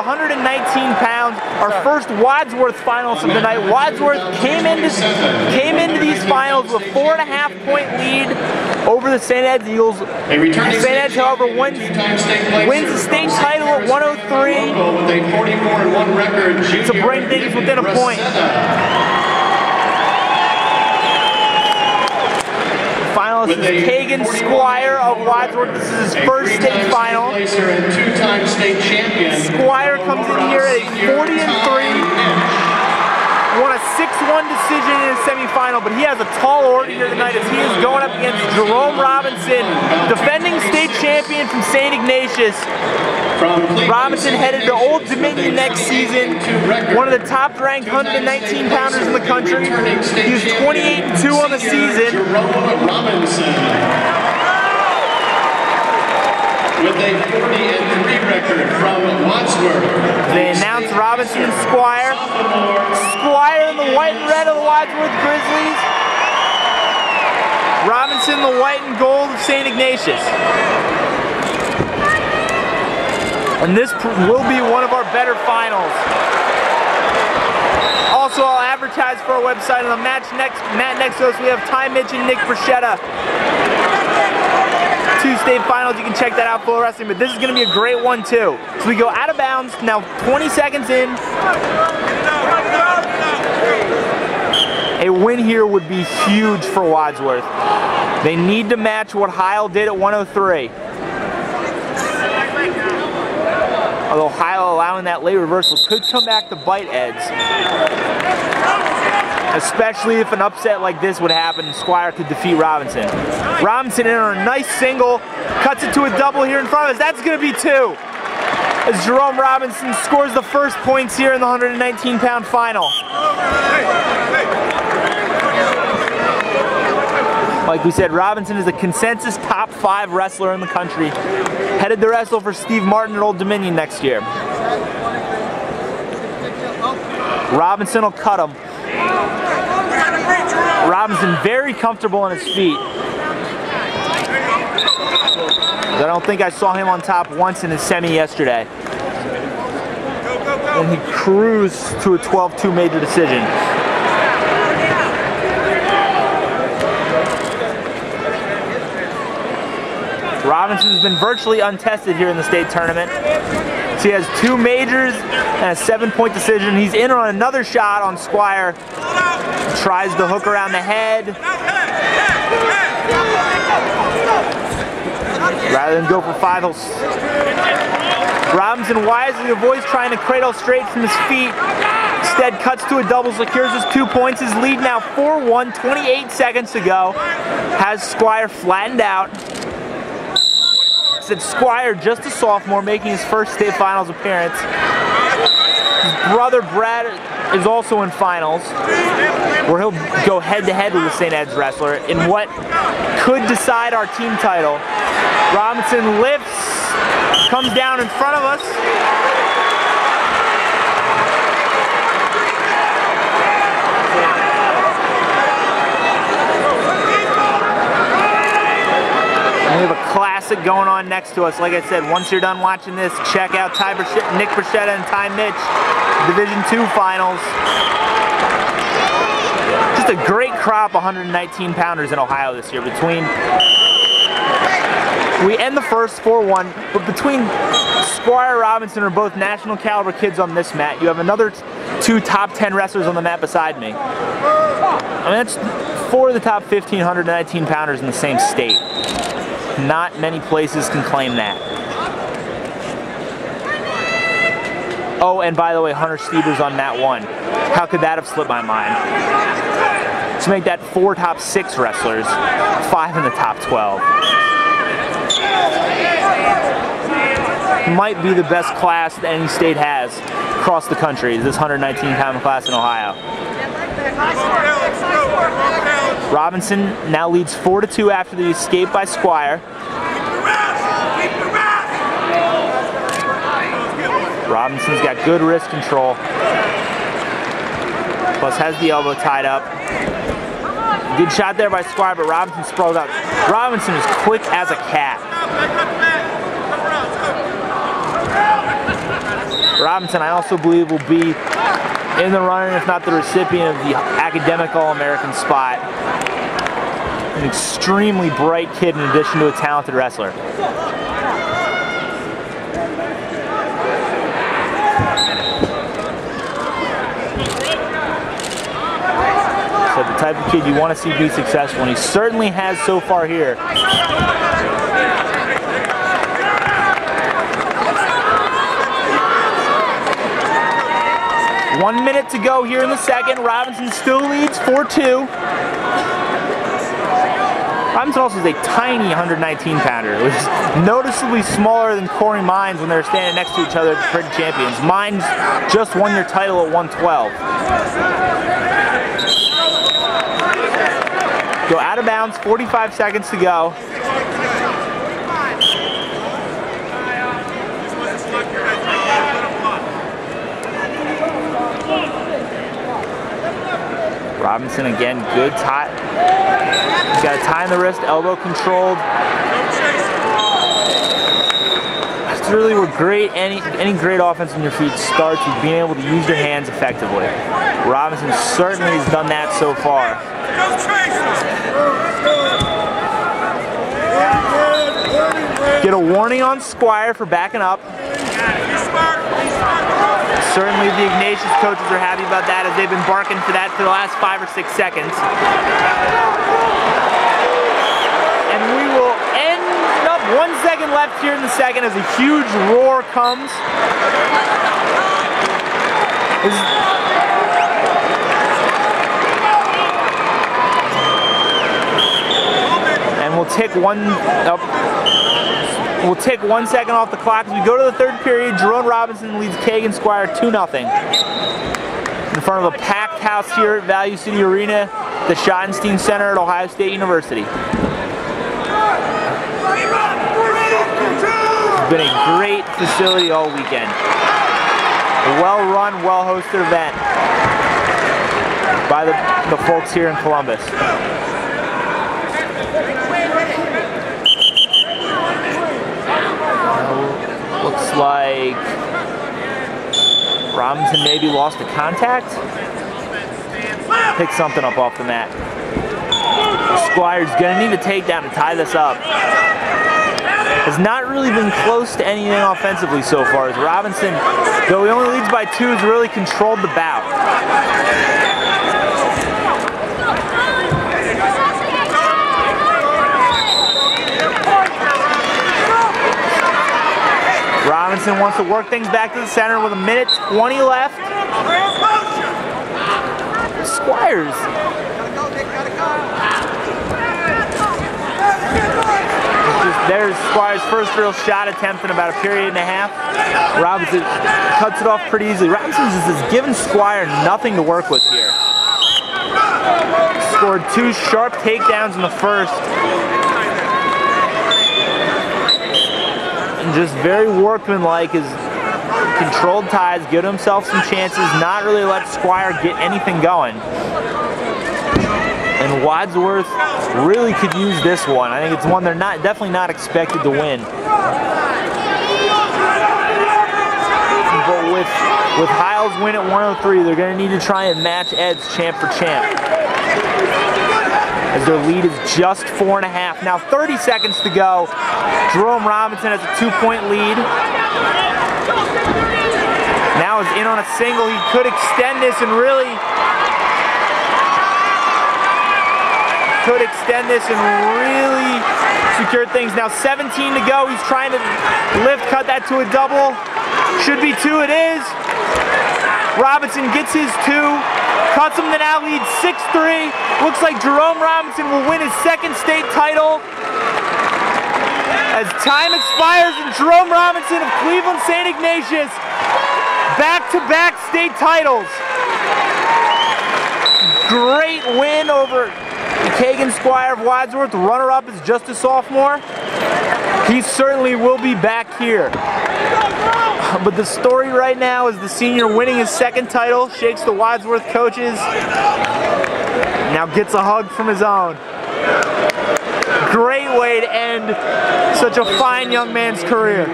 119 pounds. Our first Wadsworth finals of the night. Wadsworth came into came into these finals with four and a half point lead over the St. Ed's Eagles. St. Ed's, however, wins, wins the state title at 103 to bring things within a point. Finalist is Kagan Squire of Wadsworth. This is his first state final. Squire comes in here at a 40 and 3 won a 6-1 decision in his semifinal, but he has a tall order here tonight as he is going up against Jerome Robinson, defending state champion from St. Ignatius. Robinson headed to Old Dominion next season, one of the top ranked 119 pounders in the country. He was 28 2 on the season. With a 40 3 record from Wadsworth. They announced Robinson. Squire Wadsworth Grizzlies. Robinson the white and gold of St. Ignatius. And this will be one of our better finals. Also, I'll advertise for our website on the match next Matt next to us. We have Ty Mitch and Nick Brascetta state finals. You can check that out, Full Wrestling. But this is going to be a great one, too. So we go out of bounds. Now 20 seconds in. A win here would be huge for Wadsworth. They need to match what Heil did at 103. Although Heil allowing that late reversal could come back to bite Eds especially if an upset like this would happen Squire could defeat Robinson. Robinson in on a nice single, cuts it to a double here in front of us. That's going to be two. As Jerome Robinson scores the first points here in the 119 pound final. Like we said, Robinson is a consensus top five wrestler in the country. Headed to wrestle for Steve Martin at Old Dominion next year. Robinson will cut him. Robinson very comfortable on his feet. I don't think I saw him on top once in his semi yesterday. And he cruised to a 12-2 major decision. Robinson's been virtually untested here in the state tournament. So he has two majors and a seven-point decision. He's in on another shot on Squire. Tries the hook around the head. Rather than go for five, he'll... Robinson wisely avoids trying to cradle straight from his feet. Instead cuts to a double, secures his two points. His lead now 4-1, 28 seconds to go. Has Squire flattened out. Said Squire, just a sophomore, making his first state finals appearance. His brother Brad is also in finals, where he'll go head-to-head -head with the St. Ed's wrestler in what could decide our team title. Robinson lifts, comes down in front of us. we have a going on next to us. Like I said, once you're done watching this, check out Ty Nick Brascetta and Ty Mitch, Division Two finals. Just a great crop 119 pounders in Ohio this year between we end the first 4-1, but between Squire Robinson are both national caliber kids on this mat. You have another two top 10 wrestlers on the mat beside me. I mean, that's four of the top 1,519 pounders in the same state. Not many places can claim that. Oh, and by the way, Hunter Stieber on that one. How could that have slipped my mind? To make that four top six wrestlers, five in the top 12. Might be the best class that any state has across the country, this 119 pound class in Ohio. Robinson now leads 4 to 2 after the escape by Squire. Robinson's got good wrist control. Plus has the elbow tied up. Good shot there by Squire, but Robinson sprawled out. Robinson is quick as a cat. Robinson, I also believe, will be in the running, if not the recipient of the Academic All-American spot. An extremely bright kid in addition to a talented wrestler. So the type of kid you want to see be successful, and he certainly has so far here. One minute to go here in the second. Robinson still leads 4-2. Robinson also is a tiny 119 pounder, which is noticeably smaller than Corey Mines when they're standing next to each other at the Prairie Champions. Mines just won your title at 112. Go out of bounds, 45 seconds to go. Robinson again, good tie. He's got a tie in the wrist, elbow controlled. It's really where great any any great offense on your feet starts with being able to use your hands effectively. Robinson certainly has done that so far. Get a warning on Squire for backing up. Certainly the Ignatius coaches are happy about that as they've been barking for that for the last five or six seconds. And we will end up one second left here in the second as a huge roar comes. and we'll take one up. We'll take one second off the clock as we go to the third period. Jerome Robinson leads Kagan Squire 2-0. In front of a packed house here at Value City Arena, the Schottenstein Center at Ohio State University. It's been a great facility all weekend. A well-run, well-hosted event by the, the folks here in Columbus. Looks like Robinson maybe lost a contact. Pick something up off the mat. Squire's gonna need a takedown to tie this up. Has not really been close to anything offensively so far as Robinson, though he only leads by two, has really controlled the bout. Wants to work things back to the center with a minute 20 left. Squires. There's Squires' first real shot attempt in about a period and a half. Robinson cuts it off pretty easily. Robinson is giving Squire nothing to work with here. Scored two sharp takedowns in the first. Just very workmanlike is controlled ties, give himself some chances, not really let Squire get anything going. And Wadsworth really could use this one. I think it's one they're not definitely not expected to win. But with with Heil's win at 103, they're going to need to try and match Ed's champ for champ. As their lead is just four and a half. Now 30 seconds to go. Jerome Robinson has a two-point lead. Now is in on a single. He could extend this and really could extend this and really secure things. Now 17 to go. He's trying to lift, cut that to a double. Should be two, it is. Robinson gets his two, to now lead 6-3. Looks like Jerome Robinson will win his second state title. As time expires and Jerome Robinson of Cleveland St. Ignatius back-to-back -back state titles. Great win over Kagan Squire of Wadsworth, runner-up is just a sophomore. He certainly will be back here. But the story right now is the senior winning his second title, shakes the Wadsworth coaches, now gets a hug from his own. Great way to end such a fine young man's career.